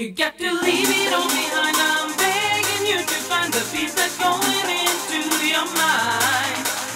You got to leave it all behind. I'm begging you to find the peace that's going into your mind.